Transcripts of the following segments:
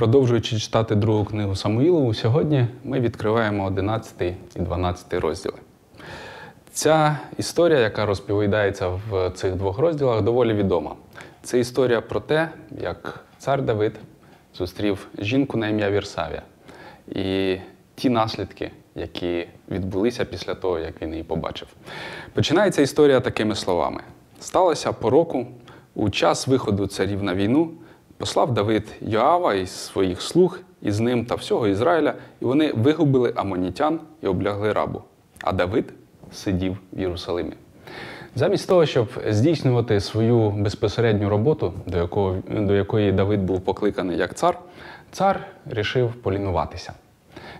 Продовжуючи читати другу книгу Самуїлову, сьогодні ми відкриваємо 11 і 12 розділи. Ця історія, яка розповідається в цих двох розділах, доволі відома. Це історія про те, як цар Давид зустрів жінку на ім'я Вірсавія. І ті наслідки, які відбулися після того, як він її побачив. Починається історія такими словами: сталося по року, у час виходу царів на війну, послав Давид Йоава із своїх слуг, і з ним та всього Ізраїля, і вони вигубили амонітян і облягли рабу. А Давид сидів в Єрусалимі. Замість того, щоб здійснювати свою безпосередню роботу, до, якого, до якої Давид був покликаний як цар, цар рішив полінуватися.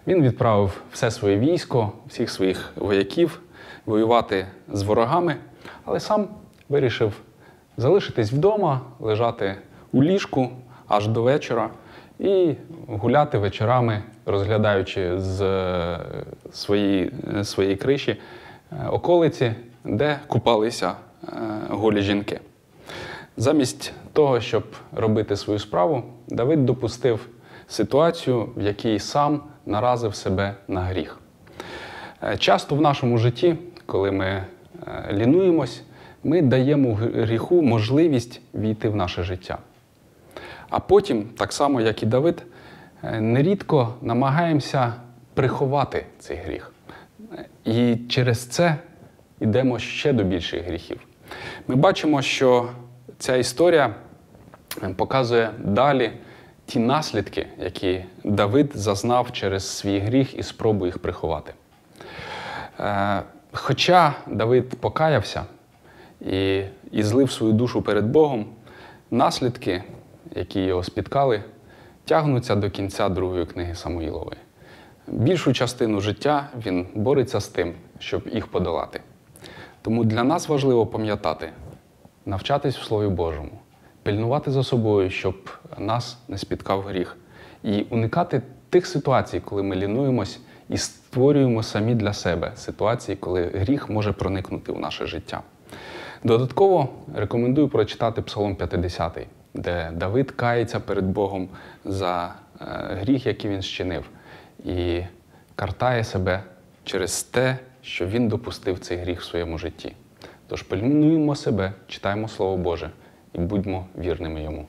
Він відправив все своє військо, всіх своїх вояків воювати з ворогами, але сам вирішив залишитись вдома, лежати у ліжку аж до вечора і гуляти вечорами, розглядаючи з е, своєї, е, своєї криші е, околиці, де купалися голі жінки. Замість того, щоб робити свою справу, Давид допустив ситуацію, в якій сам наразив себе на гріх. Часто в нашому житті, коли ми лінуємось, ми даємо гріху можливість війти в наше життя. А потім, так само як і Давид, е, нерідко намагаємося приховати цей гріх. І через це йдемо ще до більших гріхів. Ми бачимо, що ця історія е, показує далі ті наслідки, які Давид зазнав через свій гріх і спробу їх приховати. Е, Хоча Давид покаявся і, і злив свою душу перед Богом, наслідки, які його спіткали, тягнуться до кінця другої книги Самуїлової. Більшу частину життя він бореться з тим, щоб їх подолати. Тому для нас важливо пам'ятати, навчатись в Слові Божому, пильнувати за собою, щоб нас не спіткав гріх, і уникати тих ситуацій, коли ми лінуємось і створюємо самі для себе ситуації, коли гріх може проникнути в наше життя. Додатково рекомендую прочитати Псалом 50, де Давид кається перед Богом за е, гріх, який він зчинив, і картає себе через те, що він допустив цей гріх в своєму житті. Тож пильнуємо себе, читаємо Слово Боже і будьмо вірними йому.